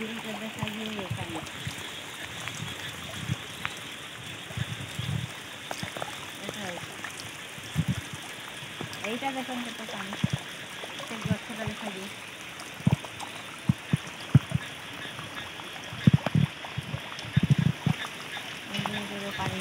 ছুরিটা দেখা গিয়ে এখানে। এইটা দেখুন কত পানি। সেই গছটা দেখা গিয়ে পানি